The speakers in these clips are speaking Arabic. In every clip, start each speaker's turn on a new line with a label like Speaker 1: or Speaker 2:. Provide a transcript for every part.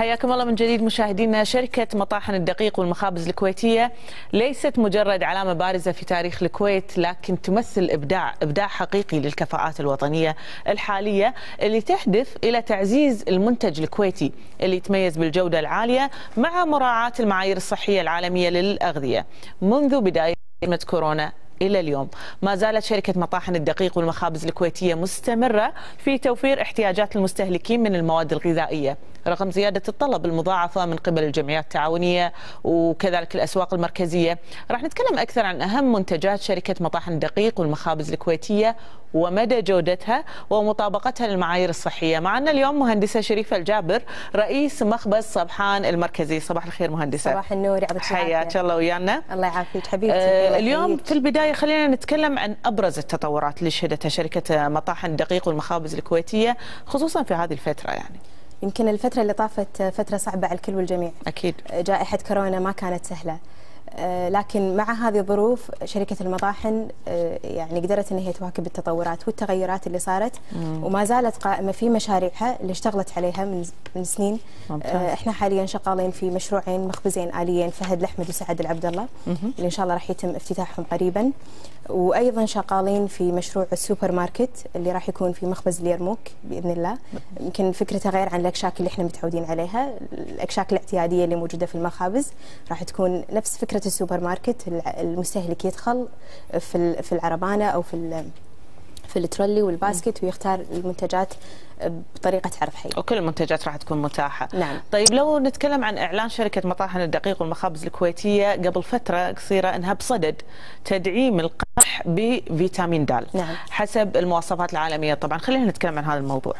Speaker 1: حياكم الله من جديد مشاهدينا. شركة مطاحن الدقيق والمخابز الكويتية ليست مجرد علامة بارزة في تاريخ الكويت لكن تمثل إبداع إبداع حقيقي للكفاءات الوطنية الحالية اللي تهدف إلى تعزيز المنتج الكويتي اللي يتميز بالجودة العالية مع مراعاة المعايير الصحية العالمية للأغذية منذ بداية أزمة كورونا إلى اليوم. ما زالت شركة مطاحن الدقيق والمخابز الكويتية مستمرة في توفير احتياجات المستهلكين من المواد الغذائية. رغم زيادة الطلب المضاعفة من قبل الجمعيات التعاونية وكذلك الأسواق المركزية. راح نتكلم أكثر عن أهم منتجات شركة مطاحن الدقيق والمخابز الكويتية ومدى جودتها ومطابقتها للمعايير الصحية. معنا اليوم مهندسة شريفة الجابر رئيس مخبز صبحان المركزي. صباح الخير مهندسة.
Speaker 2: صباح النور
Speaker 1: حياك الله ويانا.
Speaker 2: الله يعافيك حبيبتي
Speaker 1: آه اليوم في البداية خلينا نتكلم عن أبرز التطورات اللي شهدتها شركة مطاحن الدقيق والمخابز الكويتية خصوصا في هذه الفترة يعني.
Speaker 2: يمكن الفترة اللي طافت فترة صعبة على الكل والجميع.
Speaker 1: أكيد.
Speaker 2: جائحة كورونا ما كانت سهلة. لكن مع هذه الظروف شركة المطاحن يعني قدرت إن هي تواكب التطورات والتغيرات اللي صارت مم. وما زالت قائمة في مشاريعها اللي اشتغلت عليها من سنين. ممتاز. إحنا حاليا شغالين في مشروعين مخبزين آليين فهد الأحمد وسعد العبد الله اللي إن شاء الله راح يتم افتتاحهم قريبا. وأيضا شغالين في مشروع السوبر ماركت اللي راح يكون في مخبز اليرموك بإذن الله. يمكن فكرته غير عن الأكشاك اللي إحنا متعودين عليها. الأكشاك الاعتيادية اللي موجودة في المخابز راح تكون نفس فكره السوبر ماركت المستهلك يدخل في في العربانة أو في في ال trolley وال basket ويختار المنتجات بطريقة عرض حي.
Speaker 1: وكل المنتجات راح تكون متاحة.
Speaker 2: نعم.
Speaker 1: طيب لو نتكلم عن إعلان شركة مطاحن الدقيق والمخابز الكويتية قبل فترة قصيرة إنها بصدد تدعيم القمح بفيتامين د.
Speaker 2: نعم.
Speaker 1: حسب المواصفات العالمية طبعا خلينا نتكلم عن هذا الموضوع.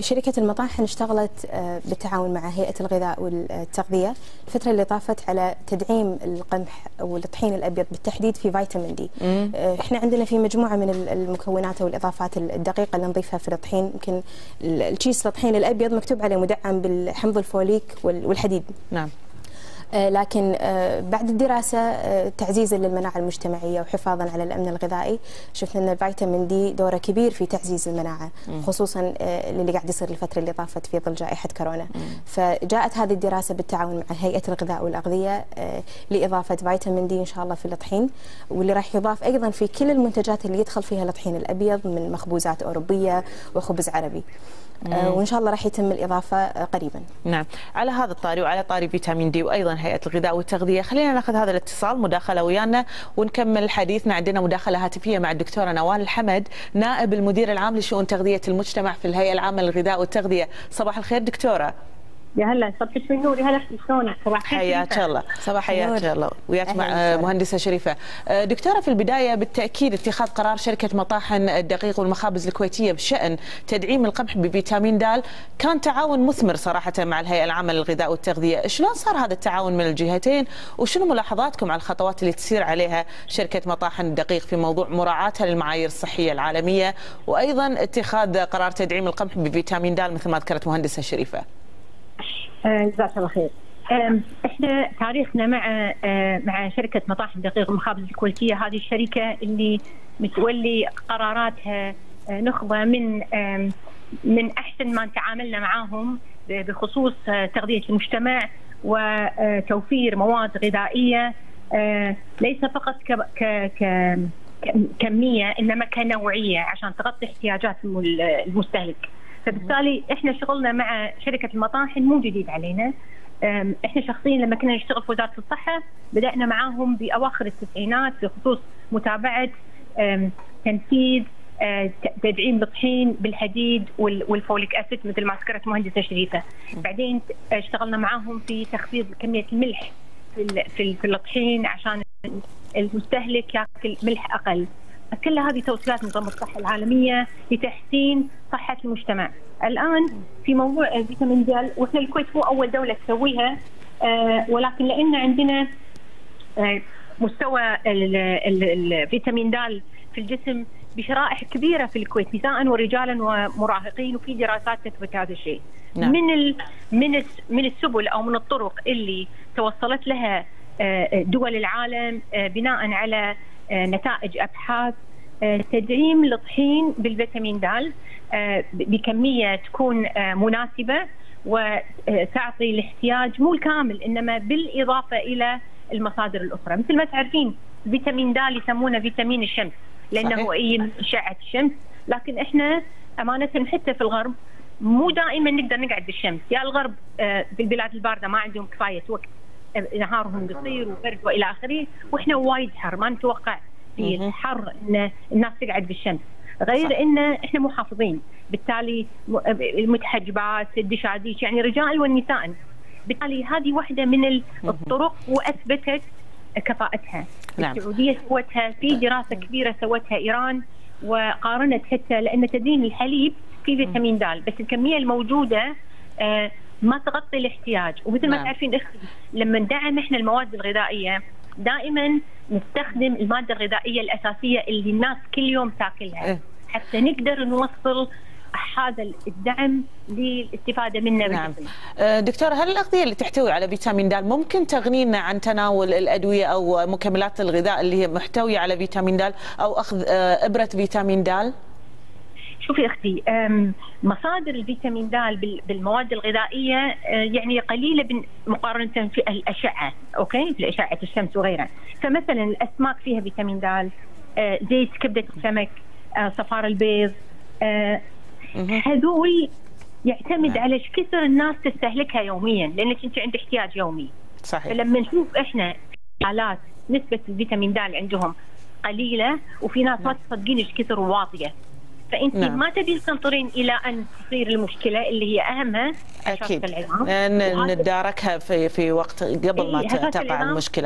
Speaker 2: شركة المطاحن اشتغلت بالتعاون مع هيئة الغذاء والتغذية الفترة اللي طافت على تدعيم القمح والطحين الأبيض بالتحديد في فيتامين دي.
Speaker 1: مم.
Speaker 2: إحنا عندنا في مجموعة من المكونات والإضافات الدقيقة اللي نضيفها في الطحين. يمكن الكيس الطحين الأبيض مكتوب عليه مدعم بالحمض الفوليك والحديد.
Speaker 1: نعم.
Speaker 2: لكن بعد الدراسة تعزيزا للمناعة المجتمعية وحفاظا على الأمن الغذائي شفنا أن الفيتامين دي دوره كبير في تعزيز المناعة خصوصا اللي قاعد يصير الفترة اللي طافت في ظل جائحة كورونا. فجاءت هذه الدراسة بالتعاون مع هيئة الغذاء والأغذية لإضافة فيتامين دي إن شاء الله في الطحين واللي راح يضاف أيضا في كل المنتجات اللي يدخل فيها الطحين الأبيض من مخبوزات أوروبية وخبز عربي. وإن شاء الله راح يتم الإضافة قريبا.
Speaker 1: نعم، على هذا الطاري وعلى طاري فيتامين دي وأيضا هيئة الغذاء والتغذية، خلينا نأخذ هذا الاتصال مداخلة ويانا ونكمل حديثنا عندنا مداخلة هاتفية مع الدكتورة نوال الحمد نائب المدير العام لشؤون تغذية المجتمع في الهيئة العامة للغذاء والتغذية، صباح الخير دكتورة.
Speaker 3: يا هلا صبحك في النور يا هلا شلونك؟ صباح
Speaker 1: حياك الله.
Speaker 2: صباح
Speaker 1: حياك الله. وياك مع مهندسة شريفة. دكتورة في البداية بالتأكيد اتخاذ قرار شركة مطاحن الدقيق والمخابز الكويتية بشأن تدعيم القمح بفيتامين د كان تعاون مثمر صراحة مع الهيئة العامة للغذاء والتغذية. شلون صار هذا التعاون من الجهتين؟ وشنو ملاحظاتكم على الخطوات اللي تسير عليها شركة مطاحن الدقيق في موضوع مراعاتها للمعايير الصحية العالمية؟ وأيضا اتخاذ قرار تدعيم القمح بفيتامين د مثل ما ذكرت مهندسة شريفة.
Speaker 3: جزاك الله خير. إحنا تاريخنا مع مع شركة مطاحن دقيق المخابز الكويتية هذه الشركة اللي متولي قراراتها نخبة من من أحسن ما تعاملنا معاهم بخصوص تغذية المجتمع وتوفير مواد غذائية ليس فقط ك ك كمية إنما كنوعية عشان تغطي احتياجات المستهلك. فبالتالي إحنا شغلنا مع شركة المطاحن مو جديد علينا. إحنا شخصيا لما كنا نشتغل في وزارة الصحة بدأنا معاهم بأواخر التسعينات بخصوص متابعة تنفيذ تدعيم الطحين بالحديد والفوليك أسيد مثل ما ذكرت مهندسة شريفة. بعدين اشتغلنا معاهم في تخفيض كمية الملح في في الطحين عشان المستهلك ياكل ملح أقل. كل هذه توصيات نظام الصحة العالمية لتحسين صحة المجتمع الآن في موضوع فيتامين د وإحنا الكويت مو أول دولة تسويها آه ولكن لأن عندنا آه مستوى الفيتامين د في الجسم بشرائح كبيرة في الكويت نساء ورجالا ومراهقين وفي دراسات تثبت هذا الشيء
Speaker 1: نعم.
Speaker 3: من ال من من السبل أو من الطرق اللي توصلت لها آه دول العالم بناء على نتائج أبحاث تدعيم الطحين بالفيتامين د بكمية تكون مناسبة وتعطي الاحتياج مو الكامل إنما بالإضافة إلى المصادر الأخرى. مثل ما تعرفين فيتامين د يسمونه فيتامين الشمس لأنه
Speaker 1: صحيح.
Speaker 3: من اشعه الشمس. لكن إحنا أمانة حتى في الغرب مو دائما نقدر نقعد بالشمس. يا الغرب آه، بالبلاد الباردة ما عندهم كفاية وقت آه، نهارهم قصير وبرد وإلى آخره وإحنا وايد حر ما نتوقع في
Speaker 1: مهم.
Speaker 3: الحر إن الناس تقعد بالشمس. غير
Speaker 1: صح.
Speaker 3: إن إحنا محافظين بالتالي المتحجبات الدشاديش يعني الرجال والنساء. بالتالي هذه واحدة من ال- الطرق وأثبتت كفاءتها.
Speaker 1: نعم.
Speaker 3: السعودية سوتها في دراسة كبيرة سوتها إيران وقارنت حتى لأن تدين الحليب فيه فيتامين د بس الكمية الموجودة آه، ما تغطي الاحتياج. ومثل ما
Speaker 1: نعم.
Speaker 3: تعرفين أختي لما ندعم إحنا المواد الغذائية دائما نستخدم المادة الغذائية الأساسية اللي الناس كل يوم تاكلها
Speaker 1: إيه.
Speaker 3: حتى نقدر نوصل هذا الدعم للاستفادة منه
Speaker 1: نعم. آه، دكتورة هل الأغذية اللي تحتوي على فيتامين د ممكن تغنينا عن تناول الأدوية أو مكملات الغذاء اللي هي محتوية على فيتامين د أو أخذ آه، إبرة فيتامين د؟
Speaker 3: شوفي أختي مصادر الفيتامين د بال- بالمواد الغذائية أه، يعني قليلة مقارنة في الأشعة okay؟ في اشعه الشمس وغيرها. فمثلا الأسماك فيها فيتامين د أه، زيت كبدة السمك أه، صفار البيض. هذول يعتمد
Speaker 1: نعم.
Speaker 3: على إيش كثر الناس تستهلكها يوميا لأنك أنت عندك احتياج يومي.
Speaker 1: صحيح.
Speaker 3: فلما نشوف إحنا حالات نسبة الفيتامين د عندهم قليلة وفي ناس ما تصدقين إيش كثر واطية. فانت
Speaker 1: نعم.
Speaker 3: ما تبين تنطرين إلى أن تصير المشكلة اللي هي اهمها وهذا-
Speaker 1: نتداركها في في وقت قبل ما
Speaker 3: إيه،
Speaker 1: تقع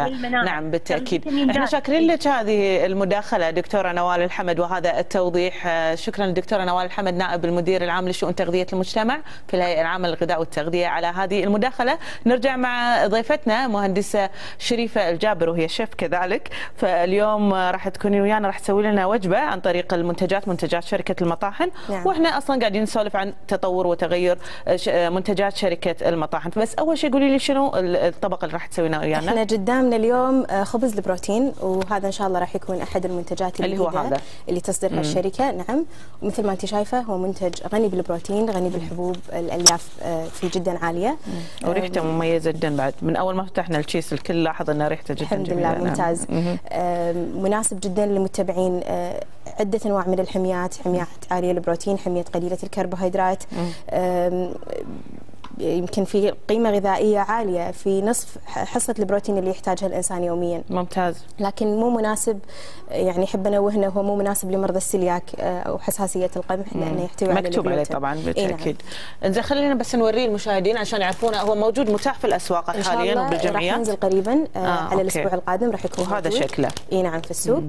Speaker 3: والمناعة.
Speaker 1: نعم
Speaker 3: الفيتامين إحنا.
Speaker 1: شاكرين لك هذه المداخلة دكتورة نوال الحمد وهذا التوضيح. آه، شكرا للدكتورة نوال الحمد نائب المدير العام لشؤون تغذية المجتمع في الهيئة العامة للغذاء والتغذية على هذه المداخلة. نرجع مع ضيفتنا مهندسة شريفة الجابر وهي شيف كذلك. فاليوم راح تكوني ويانا راح تسوي لنا وجبة عن طريق المنتجات منتجات شركة المطاحن
Speaker 2: نعم.
Speaker 1: وإحنا أصلا قاعدين نسولف عن تطور وتغير آه، آه، منتجات شركة المطاحن. فبس أول شيء قولي لي شنو ال- الطبق اللي راح تسوينه ويانا؟
Speaker 2: إحنا قدامنا اليوم آه، خبز البروتين وهذا إن شاء الله راح يكون أحد المنتجات
Speaker 1: اللي هو هذا.
Speaker 2: اللي تصدرها الشركة نعم. ومثل ما أنت شايفة هو منتج غني بالبروتين غني بالحبوب الألياف آه، فيه جدا عالية.
Speaker 1: وريحته مميزة جدا بعد. من أول ما فتحنا الكيس الكل لاحظ إن ريحته جدا
Speaker 2: الحمد لله
Speaker 1: نعم.
Speaker 2: ممتاز. آه، مناسب جدا للمتبعين عدة أنواع من الحميات حميات عالية البروتين حميات قليلة الكربوهيدرات يمكن في قيمة غذائية عالية في نصف حصة البروتين اللي يحتاجها الإنسان يوميا
Speaker 1: ممتاز
Speaker 2: لكن مو مناسب يعني احب انوه هو مو مناسب لمرضى السلياك آه، أو حساسية القمح لأنه يحتوي على
Speaker 1: مكتوب عليه. طبعا
Speaker 2: نعم.
Speaker 1: بالتأكيد إنزين خلينا بس نوريه المشاهدين عشان يعرفونه هو موجود متاح في الأسواق
Speaker 2: إن شاء
Speaker 1: حاليا
Speaker 2: الله راح
Speaker 1: وبالجمعيات
Speaker 2: ينزل قريبا آه
Speaker 1: آه،
Speaker 2: على
Speaker 1: أوكي.
Speaker 2: الأسبوع القادم راح يكون موجود.
Speaker 1: شكله.
Speaker 2: إي نعم في السوق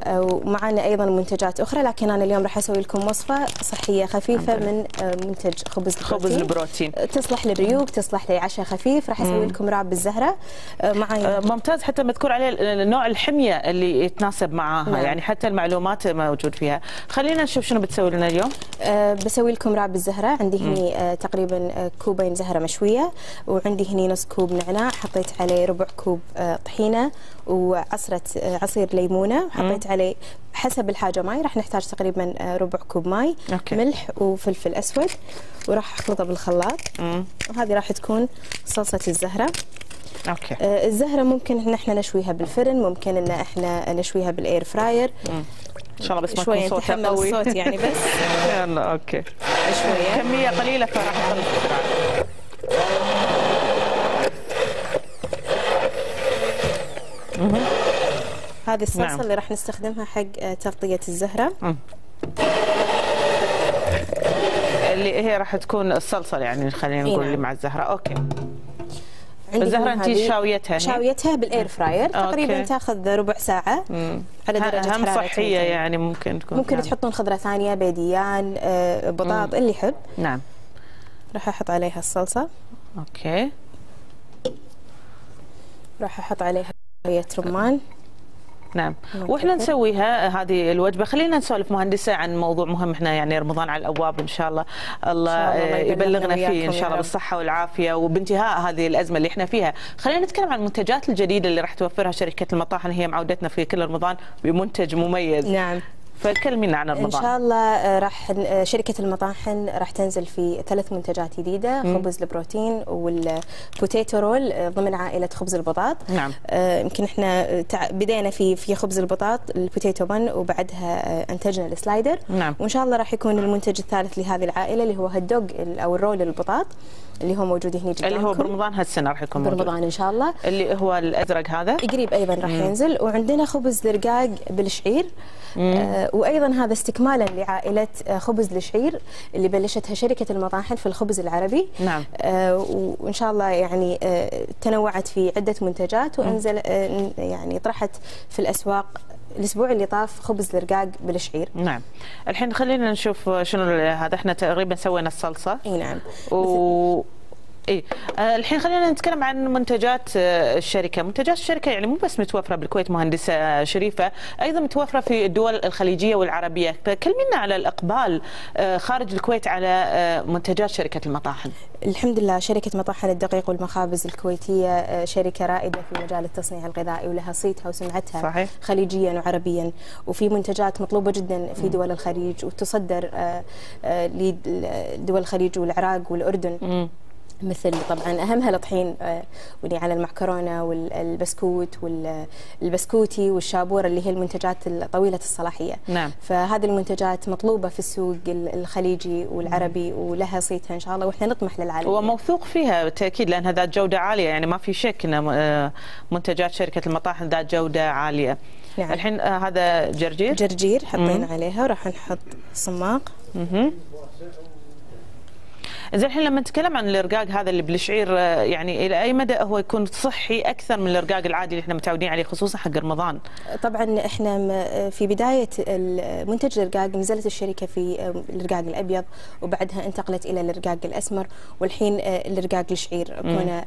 Speaker 2: آه ومعنا أيضا منتجات أخرى لكن أنا اليوم راح أسوي لكم وصفة صحية خفيفة من منتج خبز
Speaker 1: خبز البروتين
Speaker 2: تصلح للريوق تصلح لعشاء خفيف راح أسوي لكم راب بالزهره آه معي
Speaker 1: آه، ممتاز. حتى مذكور عليه نوع الحمية اللي يتناسب معاها
Speaker 2: نعم.
Speaker 1: يعني حتى المعلومات موجود فيها. خلينا نشوف شنو بتسوي لنا اليوم.
Speaker 2: أه بسوي لكم راب بالزهرة عندي هني أه تقريبا أه كوبين زهرة مشوية وعندي هني نص كوب نعناع. حطيت عليه ربع كوب أه طحينة وعصرة أه عصير ليمونة. وحطيت عليه حسب الحاجة ماي راح نحتاج تقريبا أه ربع كوب ماي
Speaker 1: okay.
Speaker 2: ملح وفلفل أسود وراح أخلطه بالخلاط.
Speaker 1: مم.
Speaker 2: وهذه راح تكون صلصة الزهرة.
Speaker 1: okay.
Speaker 2: أه الزهرة ممكن ان إحنا نشويها بالفرن ممكن إن إحنا نشويها بال air
Speaker 1: fryer. إن شاء الله بس ما
Speaker 2: شوية
Speaker 1: يكون صوتها قوي.
Speaker 2: الصوت يعني بس.
Speaker 1: يلا okay.
Speaker 2: شوية.
Speaker 1: كمية قليلة فراح بسرعة
Speaker 2: هذه الصلصة
Speaker 1: نعم.
Speaker 2: اللي راح نستخدمها حق أه تغطية الزهرة
Speaker 1: اللي هي راح تكون الصلصة يعني خلينا نقول
Speaker 2: نعم.
Speaker 1: اللي مع الزهرة
Speaker 2: أوكي
Speaker 1: أنت
Speaker 2: هذه
Speaker 1: شاويتها هني؟
Speaker 2: شاويتها بال air fryer
Speaker 1: تقريبا.
Speaker 2: تاخذ ربع ساعة على درجة
Speaker 1: هم
Speaker 2: حرارة
Speaker 1: صحية
Speaker 2: 200.
Speaker 1: يعني ممكن تكون
Speaker 2: ممكن
Speaker 1: نعم.
Speaker 2: تحطون خضرة ثانية بديلة آه، بطاط اللي يحب
Speaker 1: نعم
Speaker 2: راح أحط عليها الصلصة
Speaker 1: أوكي
Speaker 2: راح أحط عليها شوية رمان
Speaker 1: نعم.
Speaker 2: نعم.
Speaker 1: وإحنا نسويها هذه الوجبة. خلينا نسولف مهندسه عن موضوع مهم إحنا يعني رمضان على الأبواب إن شاء الله. الله,
Speaker 2: إن شاء الله
Speaker 1: آه،
Speaker 2: يبلغنا
Speaker 1: فيه
Speaker 2: إن
Speaker 1: شاء الله. بالصحة والعافية وبانتهاء هذه الأزمة اللي إحنا فيها. خلينا نتكلم عن المنتجات الجديدة اللي راح توفرها شركة المطاحن هي معودتنا في كل رمضان بمنتج مميز.
Speaker 2: نعم.
Speaker 1: فكلمينا عن
Speaker 2: إن
Speaker 1: رمضان
Speaker 2: شاء الله آه، راح آه، شركة المطاحن راح تنزل في ثلاث منتجات جديدة خبز البروتين وال potato roll آه، ضمن عائلة خبز البطاط.
Speaker 1: نعم.
Speaker 2: يمكن إحنا بدينا في في خبز البطاط ال potato bun وبعدها أنتجنا ال slider.
Speaker 1: نعم.
Speaker 2: وإن شاء الله راح يكون المنتج الثالث لهذه العائلة اللي هو الهوت دوغ أو ال roll البطاط اللي هو موجود هنا قدامكم
Speaker 1: اللي هو برمضان هالسنة راح يكون موجود.
Speaker 2: برمضان إن شاء الله.
Speaker 1: اللي هو الأزرق هذا.
Speaker 2: قريب أيضا راح ينزل. وعندنا خبز الرقاق بالشعير. آه وأيضا هذا استكمالا لعائلة آه خبز الشعير اللي بلشتها شركة المطاحن في الخبز العربي.
Speaker 1: نعم.
Speaker 2: آه وإن شاء الله يعني آه تنوعت في عدة منتجات وأنزل يعني طرحت في الأسواق الأسبوع اللي طاف خبز الرقاق بالشعير.
Speaker 1: نعم. الحين خلينا نشوف شنو هذا. إحنا تقريبا سوينا الصلصة.
Speaker 2: إي نعم.
Speaker 1: و اي آه، الحين خلينا نتكلم عن منتجات آه، الشركة، منتجات الشركة يعني مو بس متوفرة بالكويت مهندسه آه، شريفة، أيضا متوفرة في الدول الخليجية والعربية، فكلمينا على الإقبال خارج الكويت على منتجات شركة المطاحن.
Speaker 2: الحمد لله شركة مطاحن الدقيق والمخابز الكويتية آه، شركة رائدة في مجال التصنيع الغذائي ولها صيتها وسمعتها
Speaker 1: صحيح.
Speaker 2: خليجيا وعربيا. وفي منتجات مطلوبة جدا في دول الخليج وتصدر لدول الخليج والعراق والأردن. مثل طبعا أهمها الطحين آه، واللي على المعكرونة والبسكوت والبسكوتي والشابورة اللي هي المنتجات طويله الصلاحية.
Speaker 1: نعم.
Speaker 2: فهذه المنتجات مطلوبة في السوق ال- الخليجي والعربي ولها صيتها إن شاء الله وإحنا نطمح للعالم.
Speaker 1: وموثوق فيها بالتأكيد لانها ذات جودة عالية يعني ما في شك إن آه، منتجات شركة المطاحن ذات جودة عالية.
Speaker 2: نعم.
Speaker 1: الحين آه، هذا جرجير
Speaker 2: جرجير حطينا عليها وراح نحط صماق
Speaker 1: زين الحين لما نتكلم عن الرقاق هذا اللي بالشعير آه، يعني إلى أي مدى هو يكون صحي أكثر من الرقاق العادي اللي إحنا متعودين عليه خصوصا حق رمضان
Speaker 2: طبعا إحنا م- في بداية منتج الرقاق نزلت الشركة في الرقاق الأبيض وبعدها انتقلت إلى الرقاق الأسمر والحين الرقاق الشعير كونه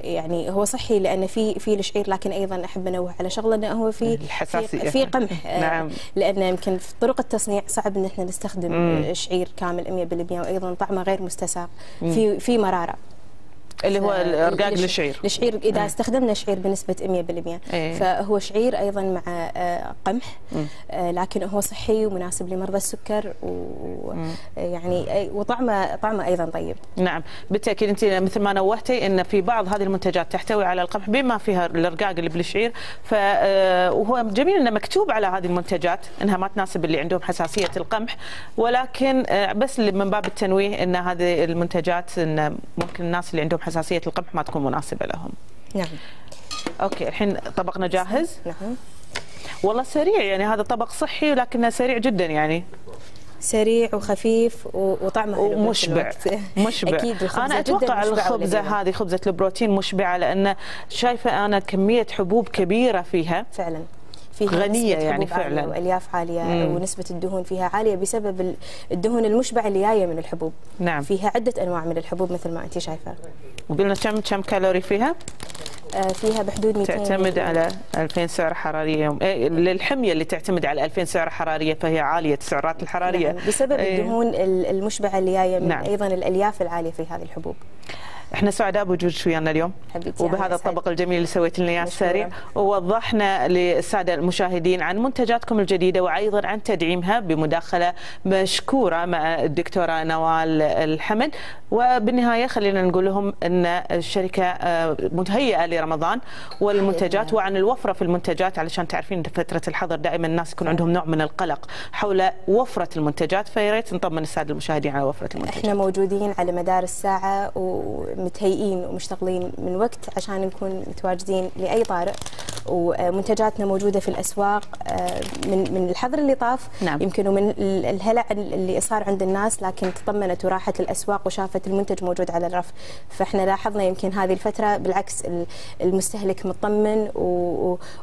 Speaker 2: يعني هو صحي لأن في في الشعير لكن أيضا أحب أنوه على شغله انه هو في
Speaker 1: الحساسية.
Speaker 2: في, قمح آه،
Speaker 1: نعم.
Speaker 2: لأن يمكن في طرق التصنيع صعب إن إحنا نستخدم شعير كامل 100% وأيضا طعمه غير مستساغ في في مرارة.
Speaker 1: اللي هو الرقاق
Speaker 2: الش-
Speaker 1: للشعير.
Speaker 2: الشعير إذا استخدمنا شعير بنسبة 100%
Speaker 1: إيه.
Speaker 2: فهو شعير أيضا مع آه، قمح. آه، لكن هو صحي ومناسب لمرضى السكر ويعني وطعمه طعمه أيضا طيب.
Speaker 1: نعم. بالتأكيد أنت مثل ما نوهتي إن في بعض هذه المنتجات تحتوي على القمح بما فيها الرقاق اللي بالشعير. ف آه، وهو جميل إنه مكتوب على هذه المنتجات إنها ما تناسب اللي عندهم حساسية القمح. ولكن آه، بس اللي من باب التنويه إن هذه المنتجات إن ممكن الناس اللي عندهم حساسيه القمح ما تكون مناسبة لهم.
Speaker 2: نعم.
Speaker 1: أوكي الحين طبقنا جاهز؟
Speaker 2: نعم.
Speaker 1: والله سريع يعني هذا طبق صحي ولكنه سريع جدا يعني.
Speaker 2: سريع وخفيف وطعمه
Speaker 1: ومشبع. مشبع.
Speaker 2: أكيد الخبزة أنا
Speaker 1: أتوقع
Speaker 2: الخبزة.
Speaker 1: هذه خبزة البروتين مشبعة لأن شايفة أنا كمية حبوب كبيرة فيها.
Speaker 2: فعلا. فيها
Speaker 1: غنية يعني
Speaker 2: عالية
Speaker 1: فعلاً.
Speaker 2: وألياف عالية
Speaker 1: مم.
Speaker 2: ونسبة الدهون فيها عالية بسبب ال- الدهون المشبعة اللي جاية من الحبوب
Speaker 1: نعم.
Speaker 2: فيها عدة أنواع من الحبوب مثل ما انت شايفة
Speaker 1: وقلنا كم كم كالوري فيها
Speaker 2: آه، فيها بحدود 200
Speaker 1: تعتمد على 2000 سعر حرارية إيه، للحمية اللي تعتمد على 2000 سعر حرارية فهي عالية السعرات الحرارية
Speaker 2: نعم. بسبب
Speaker 1: إيه.
Speaker 2: الدهون ال- المشبعة اللي جاية من
Speaker 1: نعم.
Speaker 2: أيضا الألياف العالية في هذه الحبوب
Speaker 1: إحنا سعداء بوجودك ويانا اليوم وبهذا الطبق. الجميل اللي سويت لنا اياه. السريع ووضحنا للسادة المشاهدين عن منتجاتكم الجديدة وأيضا عن تدعيمها بمداخلة مشكورة مع الدكتورة نوال الحمد وبالنهاية خلينا نقول لهم إن الشركة آه، متهيئة لرمضان والمنتجات. وعن الوفرة في المنتجات علشان تعرفين فترة الحظر دائما الناس يكون عندهم نوع من القلق حول وفرة المنتجات فيا ريت نطمن السادة المشاهدين على وفرة المنتجات
Speaker 2: إحنا موجودين على مدار الساعة ومتهيئين ومشتغلين من وقت عشان نكون متواجدين لأي طارئ. ومنتجاتنا موجودة في الأسواق آه، من من الحظر اللي طاف
Speaker 1: نعم.
Speaker 2: يمكن ومن ال- الهلع اللي صار عند الناس لكن تطمنت وراحت الأسواق وشافت المنتج موجود على الرف. فإحنا لاحظنا يمكن هذه الفترة بالعكس ال- المستهلك مطمن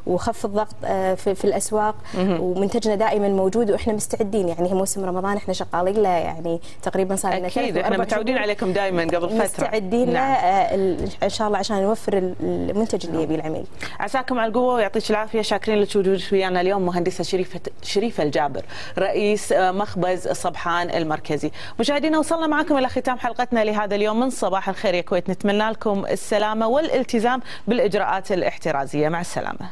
Speaker 2: وخف الضغط آه، في, الأسواق. ومنتجنا دائما موجود وإحنا مستعدين. يعني موسم رمضان إحنا شغالين له. يعني تقريبا صار لنا
Speaker 1: أكيد
Speaker 2: إحنا
Speaker 1: متعودين عليكم دائما قبل فترة.
Speaker 2: مستعدين
Speaker 1: نعم.
Speaker 2: آه، إن شاء الله عشان نوفر ال- المنتج اللي يبيه العميل.
Speaker 1: عساكم على القوة ويعطيك العافية. شاكرين لك وجودك ويانا اليوم مهندسة شريفة شريفة الجابر رئيس مخبز صبحان المركزي. مشاهدينا وصلنا معكم إلى ختام حلقتنا لهذا اليوم. من صباح الخير يا كويت نتمنى لكم السلامة والالتزام بالإجراءات الاحترازية. مع السلامة.